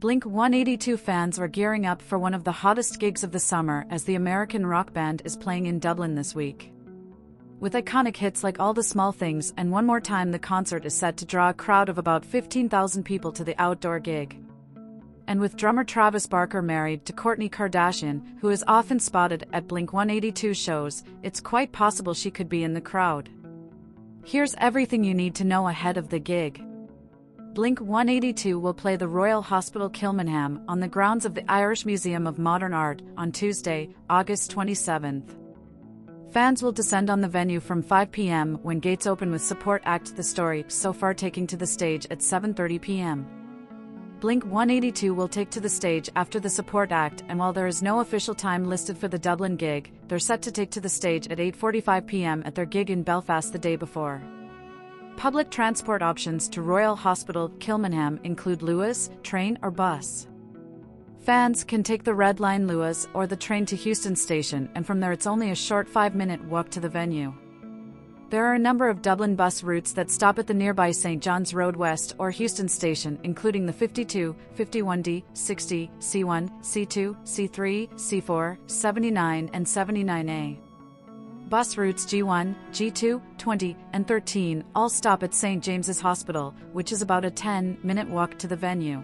Blink 182 fans are gearing up for one of the hottest gigs of the summer as the American rock band is playing in Dublin this week. With iconic hits like All the Small Things and One More Time, the concert is set to draw a crowd of about 15,000 people to the outdoor gig. And with drummer Travis Barker married to Kourtney Kardashian, who is often spotted at Blink 182 shows, it's quite possible she could be in the crowd. Here's everything you need to know ahead of the gig. Blink 182 will play the Royal Hospital Kilmainham on the grounds of the Irish Museum of Modern Art on Tuesday, August 27th. Fans will descend on the venue from 5 p.m. when gates open with support act The Story so far taking to the stage at 7:30 p.m. Blink 182 will take to the stage after the support act and while there is no official time listed for the Dublin gig, they're set to take to the stage at 8:45 p.m. at their gig in Belfast the day before. Public transport options to Royal Hospital Kilmainham include Luas, train or bus. Fans can take the Red Line Luas or the train to Heuston Station and from there it's only a short 5-minute walk to the venue. There are a number of Dublin bus routes that stop at the nearby St. John's Road West or Heuston Station, including the 52, 51D, 60, C1, C2, C3, C4, 79, and 79A. Bus routes G1, G2, 20, and 13 all stop at St. James's Hospital, which is about a 10 minute walk to the venue.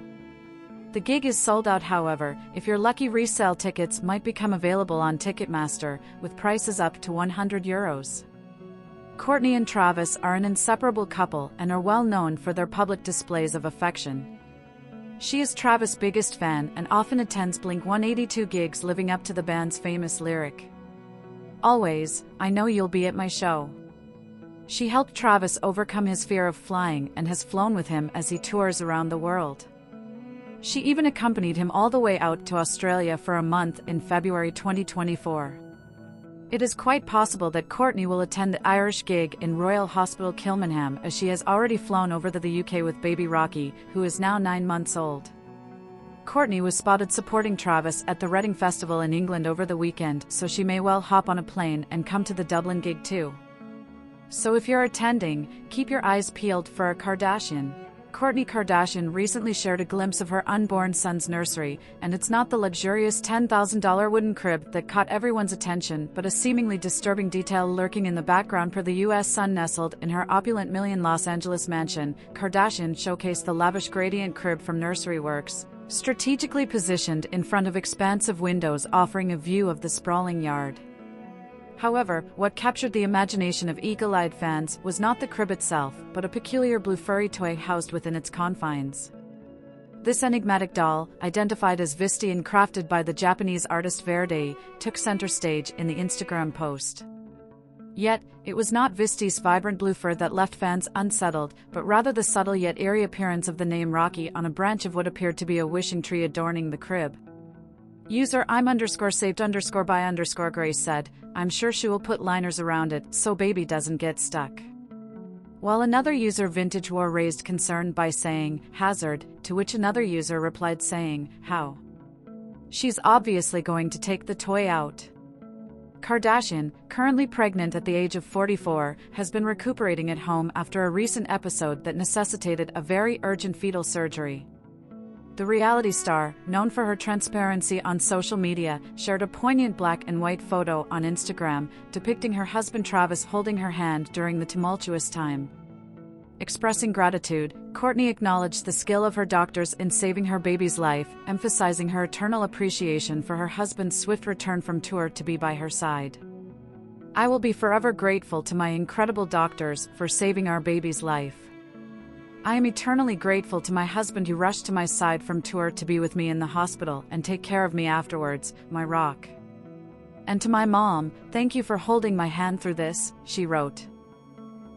The gig is sold out, however, if you're lucky, resale tickets might become available on Ticketmaster, with prices up to 100 euros. Kourtney and Travis are an inseparable couple and are well known for their public displays of affection. She is Travis' biggest fan and often attends Blink 182 gigs, living up to the band's famous lyric. Always, I know you'll be at my show. She helped Travis overcome his fear of flying and has flown with him as he tours around the world. She even accompanied him all the way out to Australia for a month in February 2024. It is quite possible that Kourtney will attend the Irish gig in Royal Hospital Kilmainham as she has already flown over to the UK with baby Rocky, who is now nine months old. Kourtney was spotted supporting Travis at the Reading Festival in England over the weekend, so she may well hop on a plane and come to the Dublin gig too. So if you're attending, keep your eyes peeled for a Kardashian. Kourtney Kardashian recently shared a glimpse of her unborn son's nursery, and it's not the luxurious $10,000 wooden crib that caught everyone's attention, but a seemingly disturbing detail lurking in the background for the U.S. Sun nestled in her opulent million Los Angeles mansion. Kardashian showcased the lavish gradient crib from Nursery Works, strategically positioned in front of expansive windows offering a view of the sprawling yard. However, what captured the imagination of eagle-eyed fans was not the crib itself, but a peculiar blue furry toy housed within its confines. This enigmatic doll, identified as Visti and crafted by the Japanese artist Verde, took center stage in the Instagram post. Yet, it was not Visti's vibrant blue fur that left fans unsettled, but rather the subtle yet eerie appearance of the name Rocky on a branch of what appeared to be a wishing tree adorning the crib. User I'm underscore saved underscore by underscore grace said, I'm sure she will put liners around it so baby doesn't get stuck. While another user Vintage War raised concern by saying, hazard, to which another user replied saying, how? She's obviously going to take the toy out. Kardashian, currently pregnant at the age of 44, has been recuperating at home after a recent episode that necessitated a very urgent fetal surgery. The reality star, known for her transparency on social media, shared a poignant black and white photo on Instagram depicting her husband Travis holding her hand during the tumultuous time. Expressing gratitude, Kourtney acknowledged the skill of her doctors in saving her baby's life, emphasizing her eternal appreciation for her husband's swift return from tour to be by her side. I will be forever grateful to my incredible doctors for saving our baby's life. I am eternally grateful to my husband who rushed to my side from tour to be with me in the hospital and take care of me afterwards, my rock. And to my mom, thank you for holding my hand through this, she wrote.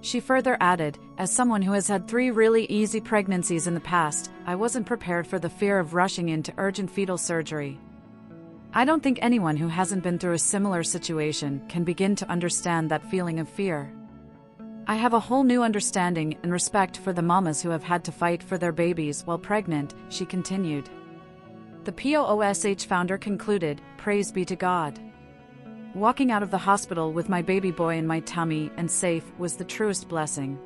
She further added, as someone who has had three really easy pregnancies in the past, I wasn't prepared for the fear of rushing into urgent fetal surgery. I don't think anyone who hasn't been through a similar situation can begin to understand that feeling of fear. I have a whole new understanding and respect for the mamas who have had to fight for their babies while pregnant, she continued. The POOSH founder concluded, Praise be to God. Walking out of the hospital with my baby boy in my tummy and safe was the truest blessing.